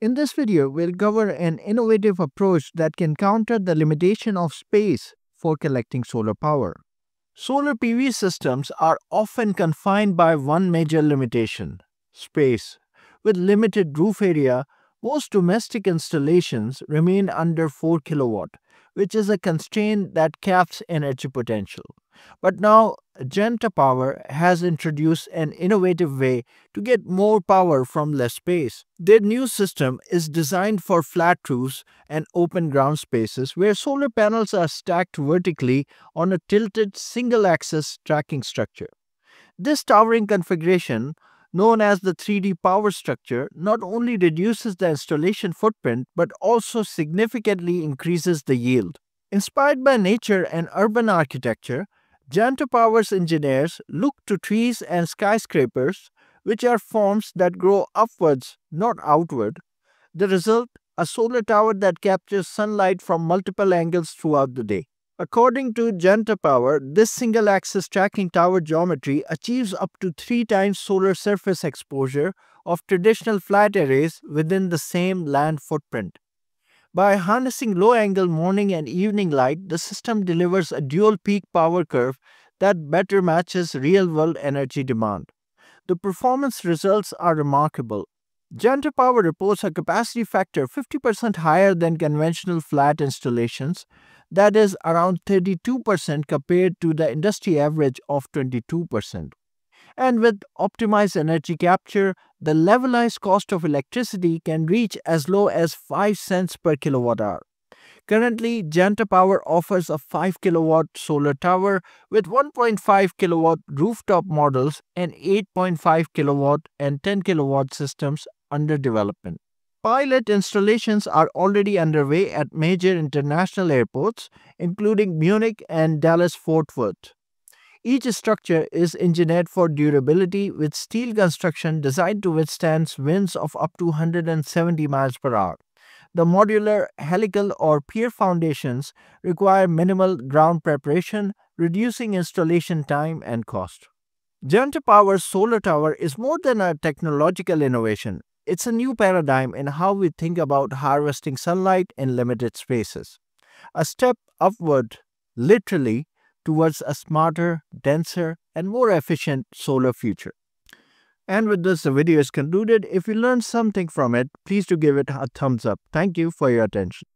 In this video, we'll cover an innovative approach that can counter the limitation of space for collecting solar power. Solar PV systems are often confined by one major limitation space. With limited roof area, most domestic installations remain under 4 kilowatt, which is a constraint that caps energy potential. But now, Janta Power has introduced an innovative way to get more power from less space. Their new system is designed for flat roofs and open ground spaces where solar panels are stacked vertically on a tilted single axis tracking structure. This towering configuration known as the 3D power structure, not only reduces the installation footprint but also significantly increases the yield. Inspired by nature and urban architecture, Janta Power's engineers look to trees and skyscrapers, which are forms that grow upwards, not outward. The result a solar tower that captures sunlight from multiple angles throughout the day. According to Genta Power, this single-axis tracking tower geometry achieves up to three times solar surface exposure of traditional flat arrays within the same land footprint. By harnessing low-angle morning and evening light, the system delivers a dual peak power curve that better matches real-world energy demand. The performance results are remarkable. Janta Power reports a capacity factor 50% higher than conventional flat installations, that is around 32% compared to the industry average of 22%. And with optimized energy capture, the levelized cost of electricity can reach as low as 5 cents per kilowatt hour. Currently, Janta Power offers a 5 kilowatt solar tower with 1.5 kilowatt rooftop models and 8.5 kilowatt and 10 kilowatt systems under development. Pilot installations are already underway at major international airports, including Munich and Dallas Fort Worth. Each structure is engineered for durability with steel construction designed to withstand winds of up to 170 miles per hour. The modular, helical, or pier foundations require minimal ground preparation, reducing installation time and cost. Janta Power's solar tower is more than a technological innovation. It's a new paradigm in how we think about harvesting sunlight in limited spaces. A step upward, literally, towards a smarter, denser, and more efficient solar future. And with this, the video is concluded. If you learned something from it, please do give it a thumbs up. Thank you for your attention.